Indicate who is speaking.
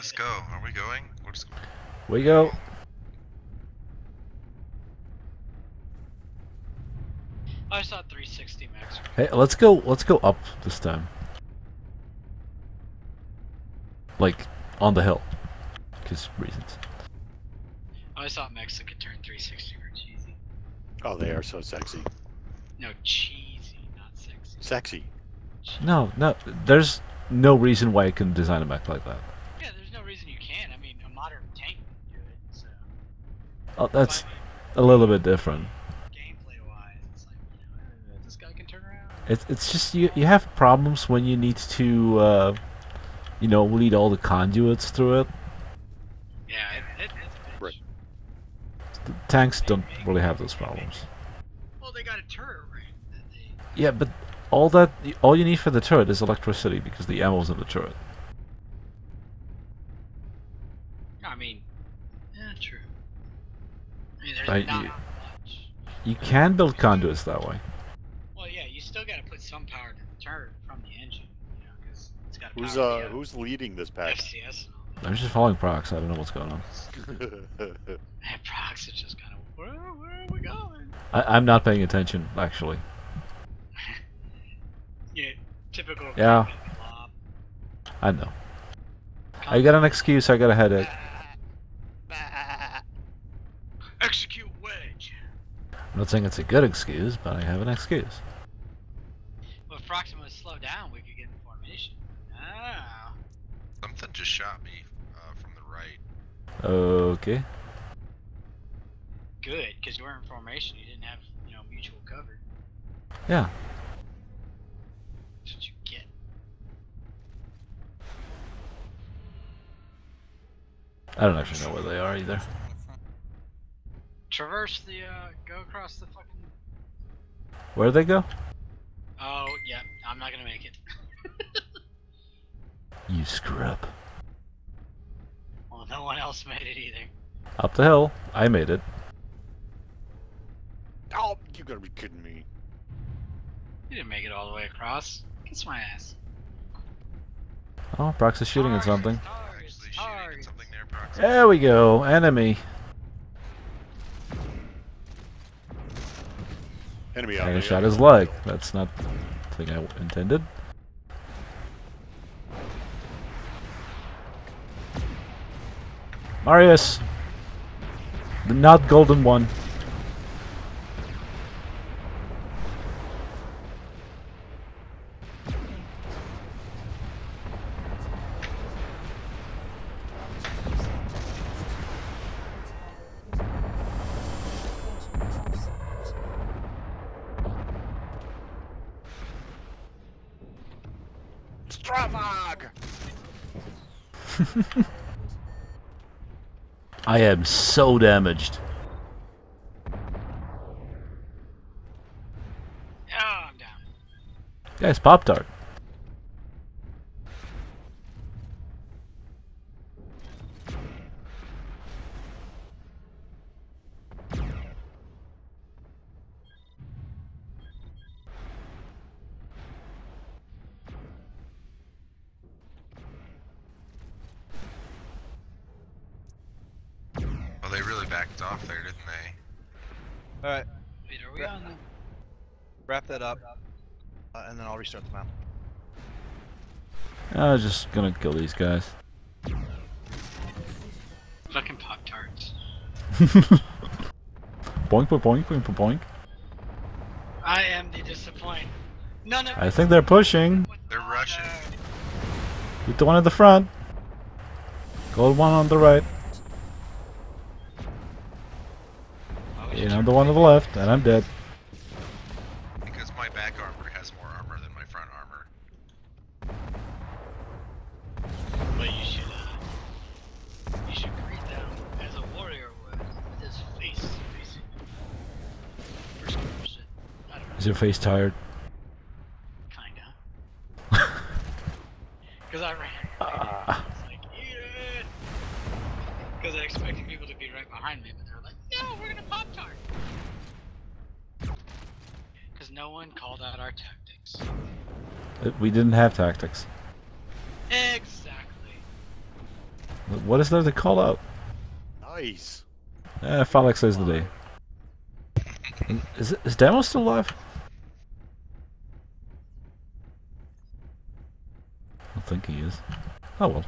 Speaker 1: Let's go. Are we going? What's
Speaker 2: We go.
Speaker 3: I saw 360 max.
Speaker 2: Hey, let's go. Let's go up this time. Like on the hill, because reasons.
Speaker 3: I always thought Mexico could turn 360 were cheesy.
Speaker 4: Oh, they are so sexy.
Speaker 3: No, cheesy, not sexy.
Speaker 4: Sexy.
Speaker 2: No, no. There's no reason why I can design a mech like that.
Speaker 3: Yeah, there's no reason you can. I mean, a modern tank can do it. So,
Speaker 2: Oh, that's a little bit different.
Speaker 3: gameplay wise, it's like, you know, this guy can turn around.
Speaker 2: It's just you you have problems when you need to, uh, you know, lead all the conduits through it.
Speaker 3: Yeah, it, it, it's.
Speaker 4: Right.
Speaker 2: The tanks don't really have those problems.
Speaker 3: Well, they got a turret ring that they.
Speaker 2: Yeah, but all that all you need for the turret is electricity because the ammo's in the turret.
Speaker 3: I mean, yeah, true. I mean, there's
Speaker 2: Right,
Speaker 3: not
Speaker 2: you-
Speaker 3: much.
Speaker 2: You can build conduits that way.
Speaker 3: Well, yeah, you still got to put some power to the turret from the engine, you know, because it's got
Speaker 4: Who's
Speaker 3: power
Speaker 4: uh
Speaker 3: the,
Speaker 4: who's leading this pack?
Speaker 3: FCS and all
Speaker 2: I'm just following Prox. I don't know what's going on.
Speaker 3: that. And Prox is just kind of, where, where are we going?
Speaker 2: I, I'm not paying attention actually.
Speaker 3: Yeah, typical.
Speaker 2: Yeah. I know. I got an excuse. I got a headache. I'm not saying it's a good excuse, but I have an excuse.
Speaker 3: Well, if Proxima was slow down, we could get in formation. Ah.
Speaker 1: something just shot me uh, from the right?
Speaker 2: Okay.
Speaker 3: Good, because you were in formation. You didn't have, you know, mutual cover.
Speaker 2: Yeah.
Speaker 3: That's what you get.
Speaker 2: I don't actually know where they are either.
Speaker 3: Traverse the, uh, go across the fucking.
Speaker 2: Where'd they go?
Speaker 3: Oh, yeah, I'm not gonna make it.
Speaker 2: You screw up.
Speaker 3: well, no one else made it either.
Speaker 2: Up the hill. I made it.
Speaker 4: oh, you gotta be kidding me.
Speaker 3: You didn't make it all the way across. Kiss my ass.
Speaker 2: Oh, Prox is shooting at something.
Speaker 3: Targets,
Speaker 1: Actually
Speaker 3: targets.
Speaker 1: there, Prox.
Speaker 2: There we go. Enemy.
Speaker 4: Enemy
Speaker 2: I
Speaker 4: out there.
Speaker 2: shot his leg. That's not the thing I intended. Marius! The not golden one. I am so damaged.
Speaker 3: Oh, I'm down.
Speaker 2: Guys, Pop Tart.
Speaker 1: Backed off there, didn't they?
Speaker 5: Alright,
Speaker 3: Wait, are we
Speaker 5: Yeah.
Speaker 3: on the.
Speaker 5: wrap that up, uh, and then I'll restart the map.
Speaker 2: I was just gonna kill these guys.
Speaker 3: Fucking Pop Tarts.
Speaker 2: boink, boink, boink, boink, boink.
Speaker 3: I am the disappointment. None of
Speaker 2: I think they're pushing.
Speaker 1: They're rushing.
Speaker 2: Get the one at the front. Gold one on the right. You know, the one on the left, and I'm dead.
Speaker 1: Because my back armor has more armor than my front armor.
Speaker 3: But you should, uh, you should greet them as a warrior would, with his face facing. First shit. I don't know,
Speaker 2: Is your face tired?
Speaker 3: kinda. Because I ran.
Speaker 2: Ah.
Speaker 3: It's like, eat! Because I expected people to be right behind me, but they're like, no, we're gonna pop tart. Because no one called out our tactics.
Speaker 2: Uh, We didn't have tactics.
Speaker 3: Exactly.
Speaker 2: What is there to call out?
Speaker 4: Nice.
Speaker 2: Eh, Phallic says the day. Is, is Demo still alive? I think he is. Oh well.